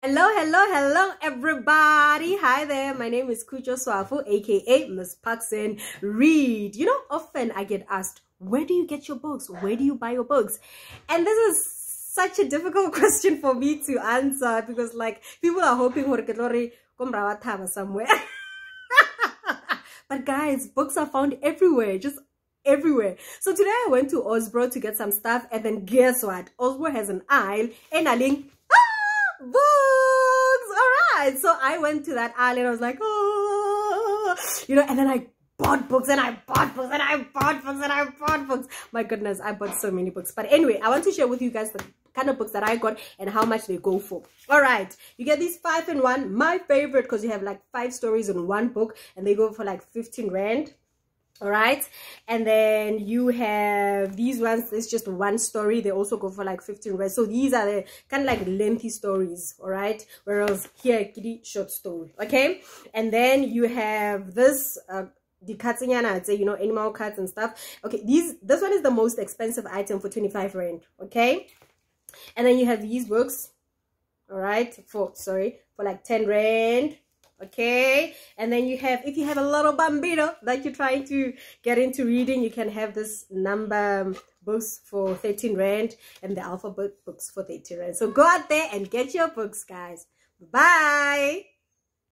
Hello, hello, hello, everybody. Hi there. My name is Khutso Swafu, aka Miss Parks and Read. You know, often I get asked, where do you get your books? Where do you buy your books? And this is such a difficult question for me to answer because, like, people are hoping for somewhere. but guys, books are found everywhere, just everywhere. So today I went to Osbro to get some stuff, and then guess what? Osbro has an aisle, and a link ah, books right so i went to that aisle and i was like oh you know and then i bought books and i bought books and i bought books and i bought books. My goodness i bought so many books. But anyway i want to share with you guys the kind of books that i got and how much they go for. All right you get these five in one my favorite because you have like five stories in one book and they go for like 15 rand all right? And then you have these ones it's just one story. They also go for like 15 rand so these are the kind of like lengthy stories. All right? Whereas here kitty short story. Okay? And then you have this uh the katsinyana i'd say you know animal cuts and stuff. Okay these this one is the most expensive item for 25 rand. Okay? And then you have these books. All right? For sorry for like 10 rand okay? And then you have if you have a little bambino that you're trying to get into reading you can have this number um, books for 13 rand and the alphabet books for 13 rand. So go out there and get your books guys. Bye